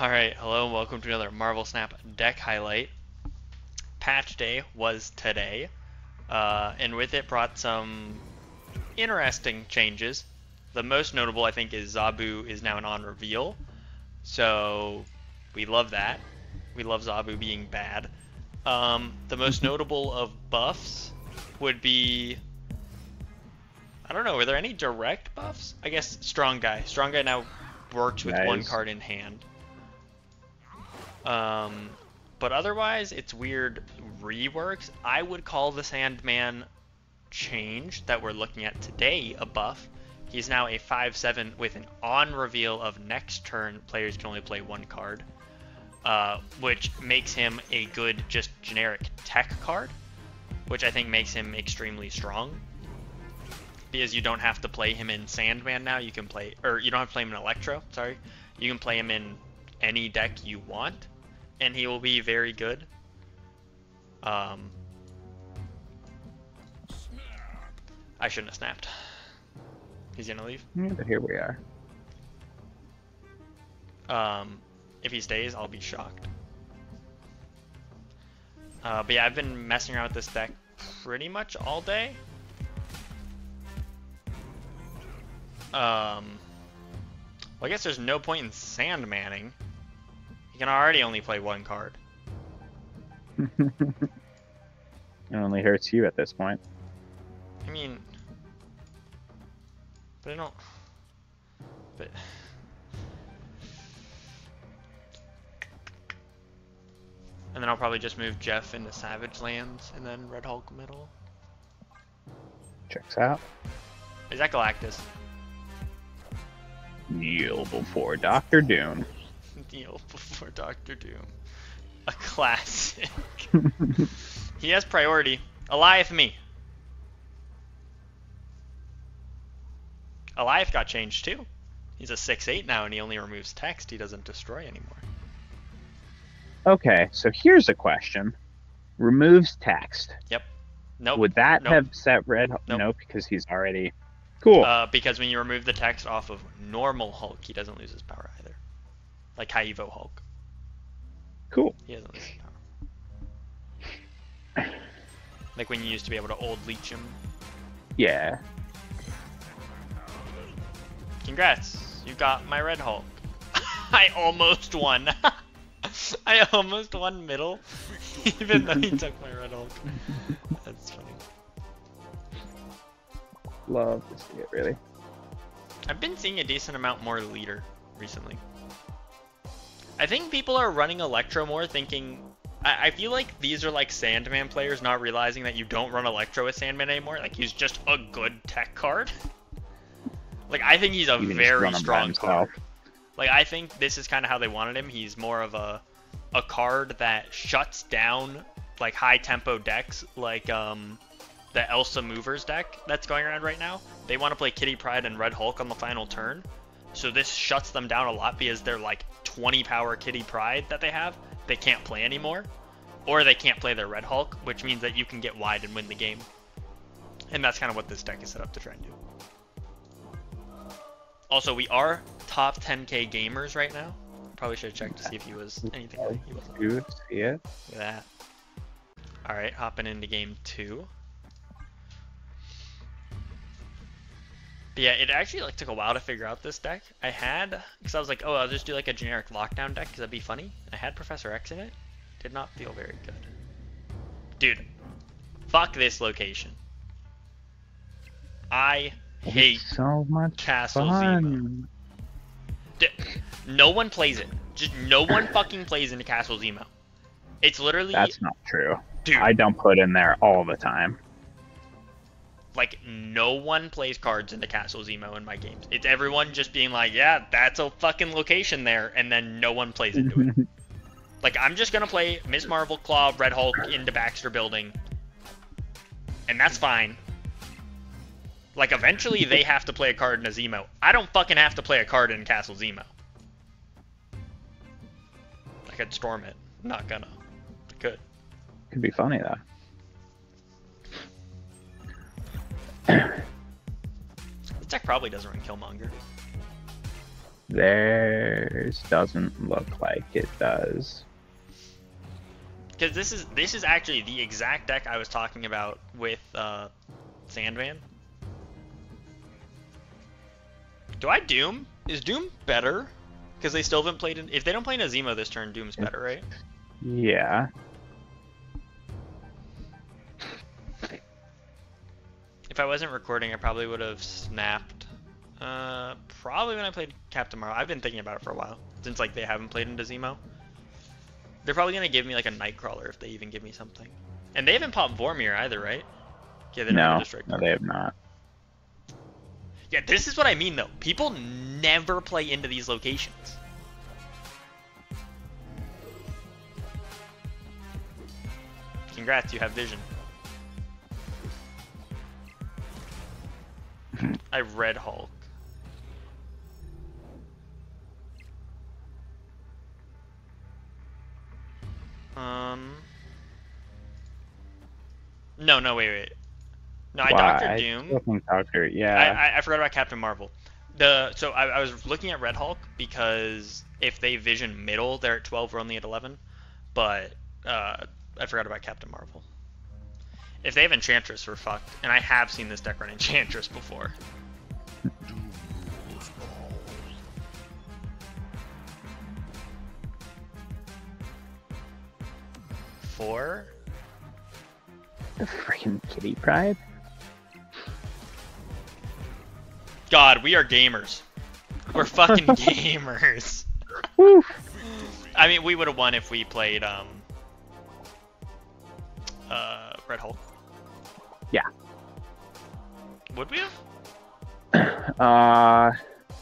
Alright, hello and welcome to another Marvel Snap deck highlight. Patch day was today, uh, and with it brought some interesting changes. The most notable, I think, is Zabu is now an on reveal, so we love that. We love Zabu being bad. Um, the most notable of buffs would be I don't know, were there any direct buffs? I guess Strong Guy. Strong Guy now works with Nice. one card in hand. Um, but otherwise, it's weird reworks. I would call the Sandman change that we're looking at today a buff. He's now a 5-7 with an on reveal of next turn, players can only play one card. Uh, which makes him a good, just generic tech card, which I think makes him extremely strong. Because you don't have to play him in Sandman now, you can play, or you don't have to play him in Electro, sorry. You can play him in any deck you want, and he will be very good. Um, I shouldn't have snapped. He's gonna leave. Yeah, but here we are. Um, if he stays, I'll be shocked. Uh, but yeah, I've been messing around with this deck pretty much all day. Um, well, I guess there's no point in Sandmanning. You can already only play one card. it only hurts you at this point. I mean, but I don't. But and then I'll probably just move Jeff into Savage Lands and then Red Hulk middle. Checks out. Is that Galactus? Kneel before Doctor Doom. Deal before Doctor Doom. A classic. he has priority. Eliath me. Eliath got changed too. He's a 6-8 now and he only removes text. He doesn't destroy anymore. Okay, so here's a question. Removes text. Yep. Nope. Would that Nope. have set Red? Nope. No, because he's already. Cool. Uh, because when you remove the text off of normal Hulk, he doesn't lose his power either. Like Haivo Hulk. cool. He doesn't lose his power. Like when you used to be able to old leech him. Yeah. Congrats, you got my Red Hulk. I almost won. I almost won middle, even though he took my Red Hulk. That's funny. Love to see it, really. I've been seeing a decent amount more leader recently. I think people are running Electro more thinking. I, I feel like these are like Sandman players not realizing that you don't run Electro with Sandman anymore. Like he's just a good tech card. like I think he's a very run him by strong card. Like I think this is kind of how they wanted him. He's more of a a card that shuts down like high tempo decks like um the Elsa Movers deck that's going around right now. They want to play Kitty Pryde and Red Hulk on the final turn. So this shuts them down a lot because they're like 20 power Kitty Pryde that they have. They can't play anymore. Or they can't play their Red Hulk, which means that you can get wide and win the game. And that's kind of what this deck is set up to try and do. Also, we are top 10k gamers right now. Probably should have checked to see if he was anything. like He wasn't. It? Look at that. Alright, hopping into game two. But yeah, it actually like took a while to figure out this deck. I had, because I was like, oh, I'll just do like a generic lockdown deck because that'd be funny. I had Professor X in it. Did not feel very good. Dude, fuck this location. I hate so much Castle Zemo. fun. D- no one plays it. Just no one fucking plays into Castle Zemo. It's literally That's not true. dude. I don't put in there all the time. Like no one plays cards into Castle Zemo in my games. It's everyone just being like, yeah, that's a fucking location there, and then no one plays into it. Like I'm just gonna play Ms. Marvel, Klaw, Red Hulk into Baxter Building, and that's fine. Like eventually they have to play a card in a Zemo. I don't fucking have to play a card in Castle Zemo. I could storm it. I'm not gonna. I could. Could be funny though. This deck probably doesn't run Killmonger. Theirs doesn't look like it does. Because this is this is actually the exact deck I was talking about with uh, Sandman. Do I Doom? Is Doom better? Because they still haven't played in. If they don't play in Azemo this turn, Doom's better, right? Yeah. I wasn't recording, I probably would have snapped. Uh, probably when I played Captain Marvel. I've been thinking about it for a while since like they haven't played in Azemo. They're probably gonna give me like a Nightcrawler if they even give me something. And they haven't popped Vormir either, right? Yeah, they No, no, they have not. Yeah, this is what I mean though. People never play into these locations. Congrats, you have vision. I read Hulk. Um. No, no, wait, wait. No, I Why? Doctor Doom. think Doctor, I, yeah. I, I forgot about Captain Marvel. The so I, I was looking at Red Hulk because if they vision middle, they're at 12. We're only at 11. But uh, I forgot about Captain Marvel. If they have Enchantress, we're fucked. And I have seen this deck run Enchantress before. Four. the freaking Kitty Pryde. God, we are gamers. We're fucking gamers. I mean, we would have won if we played um, uh, Red Hulk. Yeah. Would we have? Uh,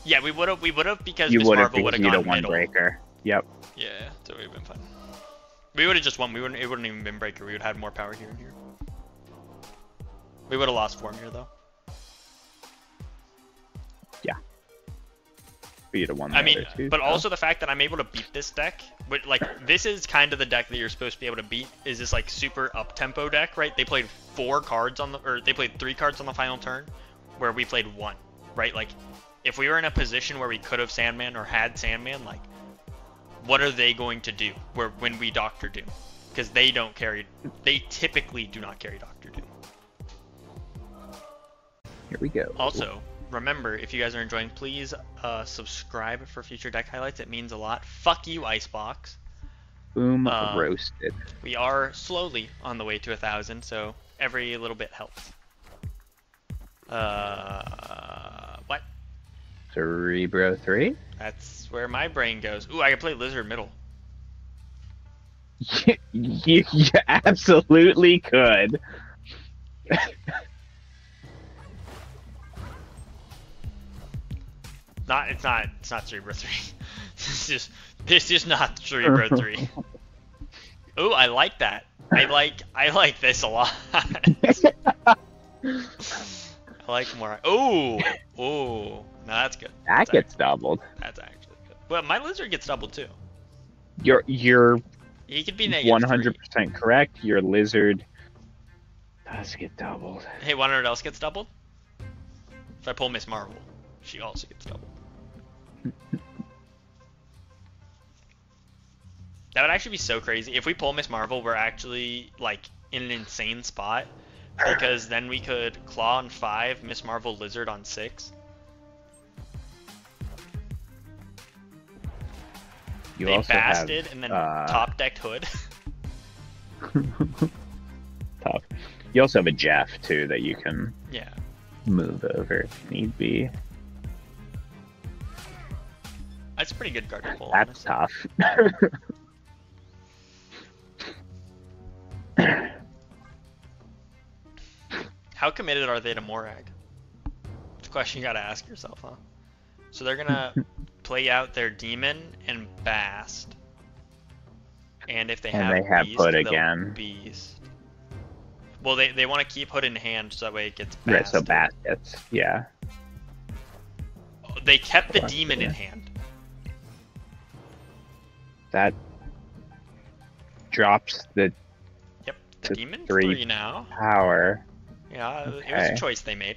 Yeah, we would have. We would have because you would have Marvel would have you'd gone one breaker. Yep. Yeah, it would have been fun. We would have just won. We wouldn't. It wouldn't even been breaker. We would have had more power here and here. We would have lost form here though. But you'd have won the I mean, but so. also the fact that I'm able to beat this deck, but like this is kind of the deck that you're supposed to be able to beat. Is this like super up tempo deck, right? They played four cards on the, or they played three cards on the final turn, where we played one, right? Like, if we were in a position where we could have Sandman or had Sandman, like, what are they going to do? Where when we Doctor Doom, because they don't carry, they typically do not carry Doctor Doom. Here we go. Also, remember, if you guys are enjoying, please uh, subscribe for future deck highlights. It means a lot. Fuck you, Icebox. Boom uh, roasted. We are slowly on the way to a thousand, so every little bit helps. Uh, what? Cerebro three. That's where my brain goes. Ooh, I can play Lizard Middle. you, you absolutely could. Not, it's not, it's not Cerebro three. this is, this is not Cerebro three. Ooh, I like that. I like, I like this a lot. I like more. Ooh, ooh, no, that's good. That That's gets doubled. That's actually good. Well, my lizard gets doubled too. You're you're He could be negative one hundred percent correct. Your lizard does get doubled. Hey, one hundred else gets doubled. If I pull Miss Marvel, she also gets doubled. That would actually be so crazy. If we pull Miss Marvel, we're actually like in an insane spot because then we could Klaw on five, Miss Marvel lizard on six. You they also have basted and then uh, top decked hood. You also have a Jeff too that you can yeah. move over if need be. That's a pretty good card to pull. That's honestly. tough. How committed are they to Morag? It's a question you gotta ask yourself, huh? So they're gonna play out their demon and bast. And if they And have they have beast, Hood again. Beast. Well, they, they want to keep Hood in hand so that way it gets right, so bast gets, Yeah. They kept the demon in hand. That drops the Yep, the demon three. three now. power. Yeah, it was a choice they made.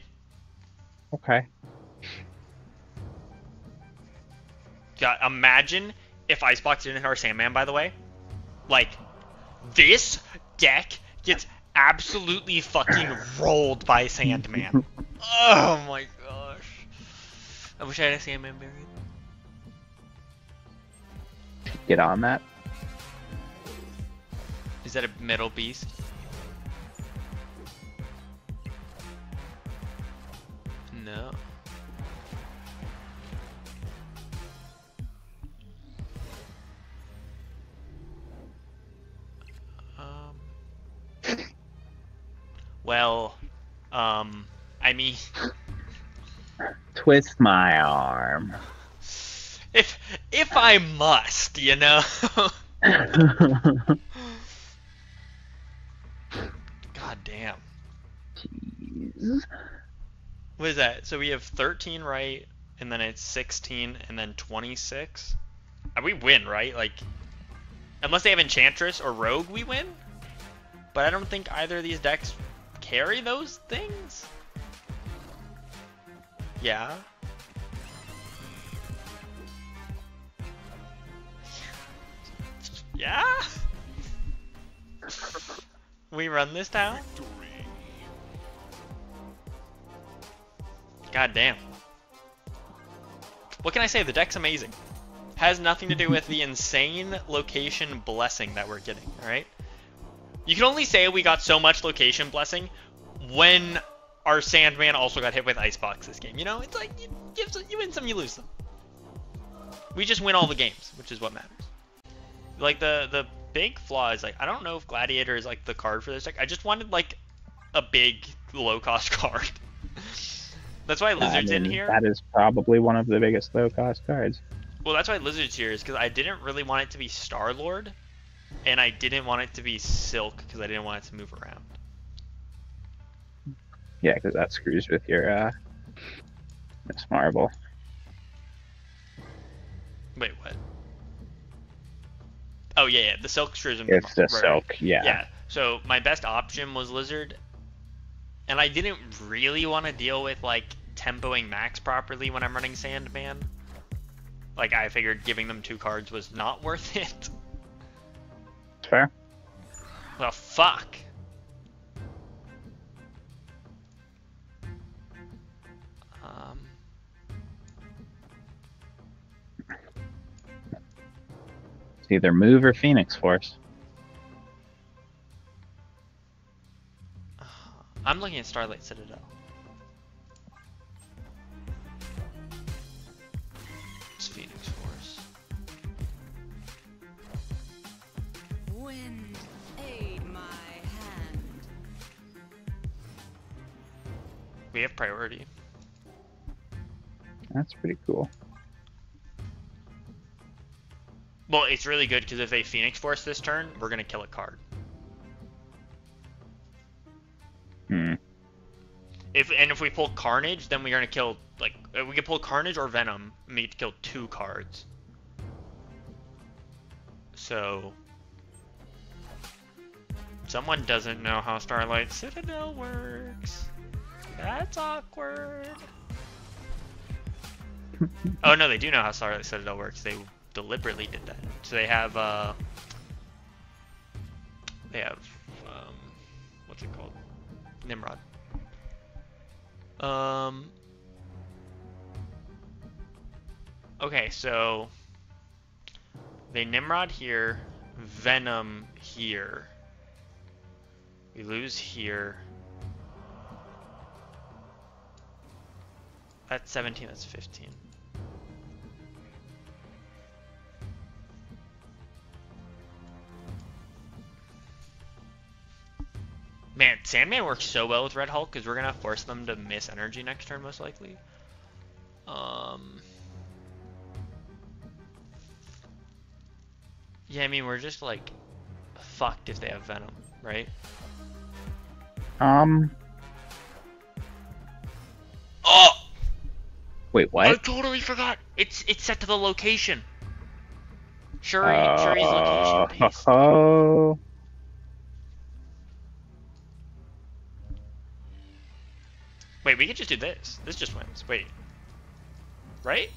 Okay. God, imagine if Icebox didn't hit our Sandman, by the way. Like, this deck gets absolutely fucking rolled by Sandman. oh my gosh. I wish I had a Sandman buried. Get on that. Is that a metal beast? No. Um. Well, um, I mean, Twist my arm. if if I must, you know. God damn. Jeez. What is that? So we have 13 right, and then it's 16, and then 26. Uh, We win, right? Like, unless they have Enchantress or Rogue, we win. But I don't think either of these decks carry those things. Yeah. Yeah. We run this down. God damn. What can I say? The deck's amazing. Has nothing to do with the insane location blessing that we're getting, alright? You can only say we got so much location blessing when our Sandman also got hit with Icebox this game. You know, it's like you, give some, you win some, you lose some. We just win all the games, which is what matters. Like the the big flaw is like I don't know if Gladiator is like the card for this deck. I just wanted like a big low cost card. That's why I Lizard's in here. That is probably one of the biggest low cost cards. Well, that's why Lizard's here is because I didn't really want it to be Star Lord, and I didn't want it to be Silk because I didn't want it to move around. Yeah, because that screws with your uh, Miss Marble. Wait, what? Oh yeah, yeah, the Silk him. It's the right, right. silk, yeah. Yeah. So my best option was Lizard, and I didn't really want to deal with like tempoing Max properly when I'm running Sandman. Like I figured giving them two cards was not worth it. Fair. Well, fuck. It's either move or Phoenix Force. I'm looking at Starlight Citadel. It's Phoenix Force. Wind, aid my hand. We have priority. That's pretty cool. Well, it's really good because if they Phoenix Force this turn, we're gonna kill a card. Hmm. If and if we pull Carnage, then we're gonna kill like uh, we can pull Carnage or Venom. and We need to kill two cards. So someone doesn't know how Starlight Citadel works. That's awkward. oh no, they do know how Starlight Citadel works. They deliberately did that. So they have uh they have um what's it called? Nimrod. Um Okay, so they Nimrod here, Venom here. We lose here. That's 17, that's 15. Man, Sandman works so well with Red Hulk because we're gonna force them to miss energy next turn most likely. Um. Yeah, I mean we're just like fucked if they have Venom, right? Um. Oh, Wait, what? I totally forgot. It's it's set to the location. Shuri, Uh, Shuri's location based. oh. Wait, we could just do this. This just wins. Wait. Right?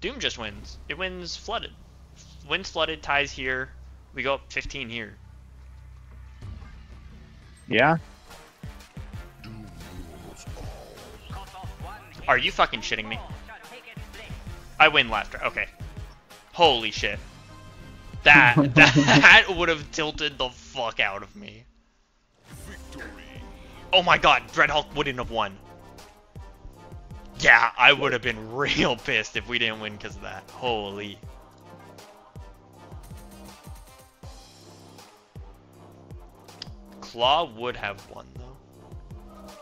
Doom just wins. It wins flooded. Wins flooded, ties here. We go up 15 here. Yeah. Are you fucking shitting me? I win left. Okay. Holy shit. That that would have tilted the fuck out of me. Oh my god, Dreadhulk wouldn't have won. Yeah, I would have been real pissed if we didn't win because of that. Holy. Klaw would have won though.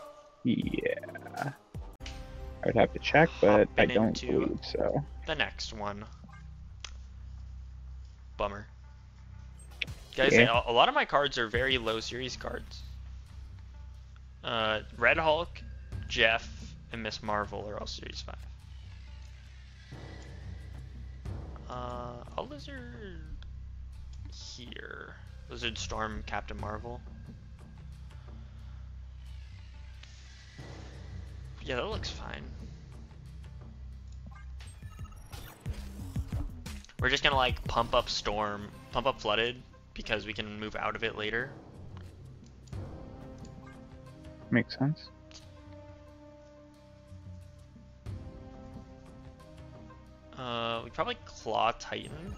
Yeah. I would have to check, but I don't believe so. the next one. Bummer. Guys, Yeah. a lot of my cards are very low series cards. Uh, Red Hulk, Jeff, and Miss Marvel are all series 5. Uh, a lizard here. Lizard Storm, Captain Marvel. Yeah, that looks fine. We're just gonna like pump up Storm, pump up Flooded, because we can move out of it later. Makes sense. Uh, we probably Klaw Titan.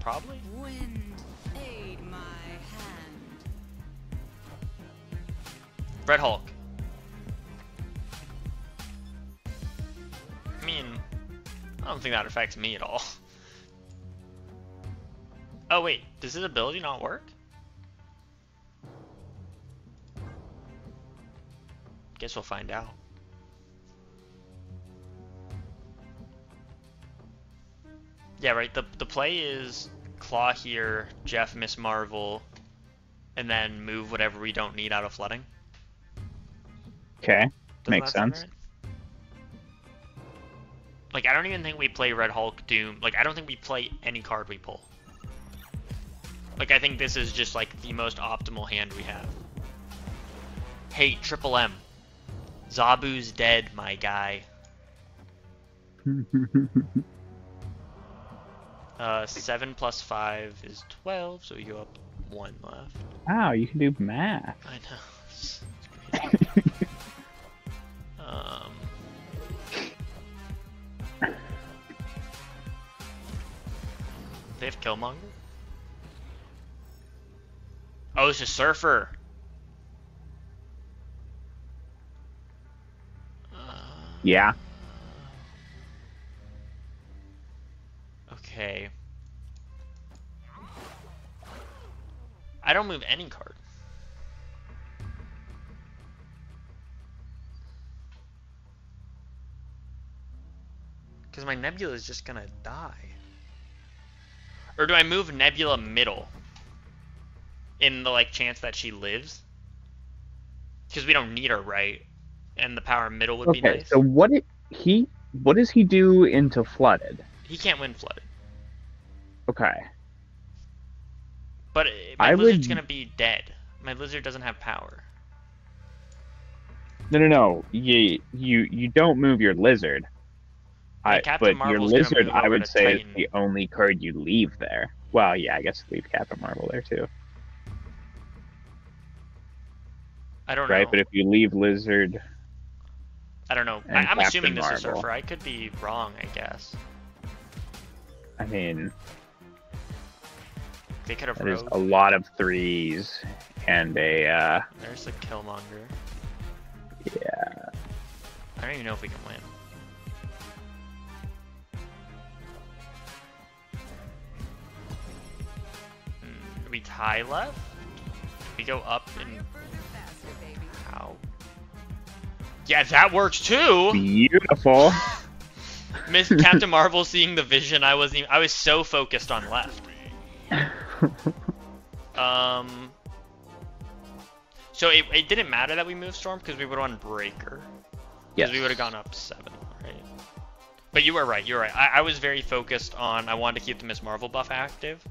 Probably. Wind, aid my hand. Red Hulk. I mean, I don't think that affects me at all. Oh wait, does his ability not work? Guess we'll find out. Yeah, right. The the play is Klaw here, Jeff, Miss Marvel, and then move whatever we don't need out of flooding. Okay. Doesn't Makes sense. right? Like, I don't even think we play Red Hulk, Doom. Like, I don't think we play any card we pull. Like, I think this is just, like, the most optimal hand we have. Hey, Triple M. Zabu's dead, my guy. Uh, 7 plus 5 is 12, so go up 1 left. wow, you can do math. I know. Um. They have Killmonger? Oh, it's a Surfer. Yeah. Okay. I don't move any card. Because my Nebula is just gonna die. Or do I move Nebula middle? In the like chance that she lives? Because we don't need her, right? And the power middle would be Okay, nice. so what it, he what does he do into flooded? He can't win flooded. Okay. But my I lizard's would- gonna be dead. My lizard doesn't have power. No, no, no. You you you don't move your lizard. I, Captain but your Marvel's gonna lizard, I would say, Titan. is the only card you leave there. Well, yeah, I guess leave Captain Marvel there too, I don't right? know. But if you leave lizard, I don't know. and I, I'm Captain assuming this is Surfer. I could be wrong, I guess. I mean, They could have that is rogue. a lot of threes and a uh, There's a Killmonger. yeah. I don't even know if we can win. Hmm, we tie left? We go up and Faster, how? Yeah, that works too. Beautiful. Miss Captain Marvel seeing the vision. I wasn't. Even, I was so focused on left. Um. So it, it didn't matter that we moved Storm because we would have won Breaker. yes. We would have gone up seven, right? But you were right. You were right. I, I was very focused on. I wanted to keep the Miss Marvel buff active,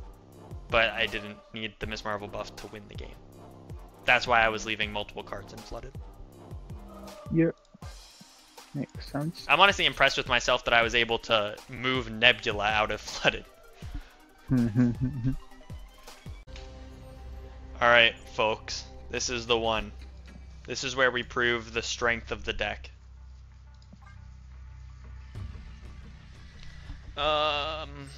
but I didn't need the Miss Marvel buff to win the game. That's why I was leaving multiple cards in flooded. Yep. Makes sense. I'm honestly impressed with myself that I was able to move Nebula out of flooded. Alright, folks. This is the one. This is where we prove the strength of the deck. Um.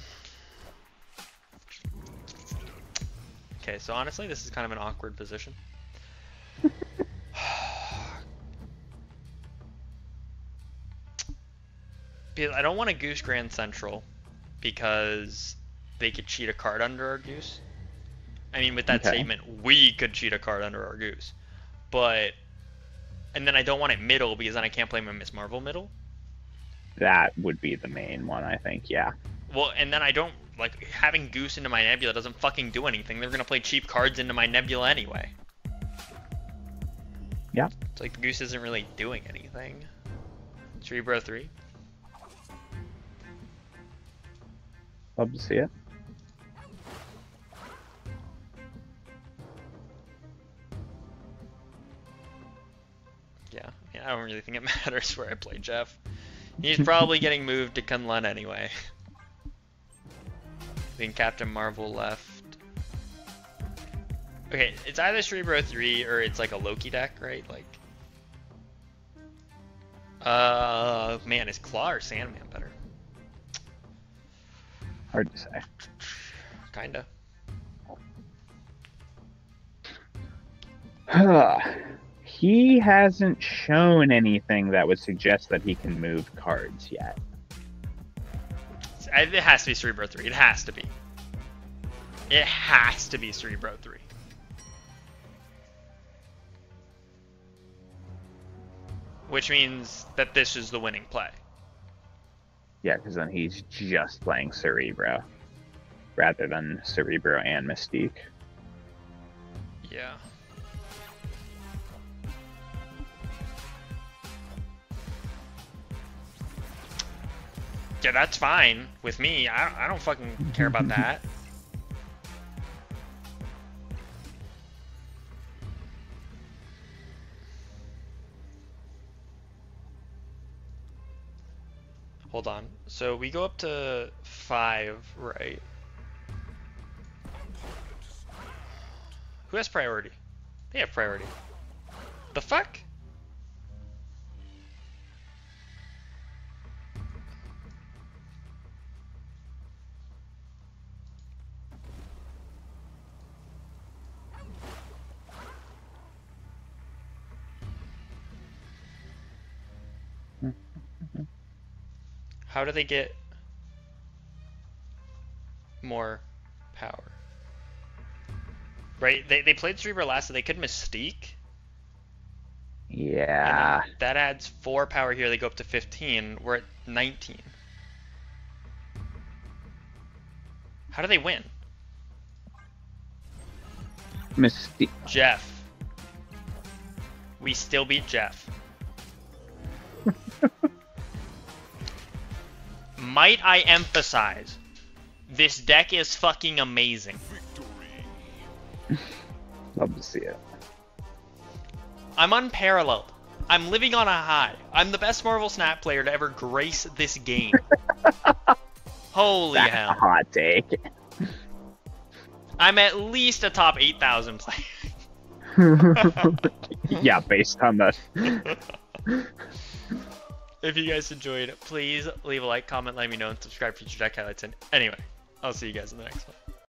Okay, so honestly, this is kind of an awkward position. I don't want a Goose Grand Central because they could cheat a card under our Goose. I mean, with that Okay. statement, we could cheat a card under our Goose. But, and then I don't want it middle because then I can't play my Miss Marvel middle. that would be the main one, I think. Yeah. Well, and then I don't like having Goose into my Nebula doesn't fucking do anything. They're gonna play cheap cards into my Nebula anyway. Yeah. It's like the Goose isn't really doing anything. Cerebro three. Love to see it. Yeah, yeah, I don't really think it matters where I play Jeff. He's probably getting moved to Kunlun anyway. Then Captain Marvel left. Okay, it's either Cerebro 3 or it's like a Loki deck, right? Like. Uh, man, is Klaw or Sandman better? Hard to say. Kinda. he hasn't shown anything that would suggest that he can move cards yet. It has to be Cerebro 3. It has to be. It has to be Cerebro 3. Which means that this is the winning play. Yeah, because then he's just playing Cerebro rather than Cerebro and Mystique. Yeah. Yeah, that's fine with me. I I don't fucking care about that. Hold on. So we go up to five, right? Who has priority? They have priority. The fuck? How do they get more power? Right? They, they played Cerebro last, so they could Mystique. Yeah. That adds 4 power here. They go up to 15. We're at 19. How do they win? Mystique. Jeff. We still beat Jeff. Might I emphasize, this deck is fucking amazing. Love to see it. I'm unparalleled. I'm living on a high. I'm the best Marvel Snap player to ever grace this game. Holy That's a hot take. I'm at least a top 8,000 player. yeah, based on the. If you guys enjoyed, please leave a like, comment, let me know, and subscribe for future deck highlights. And anyway, I'll see you guys in the next one.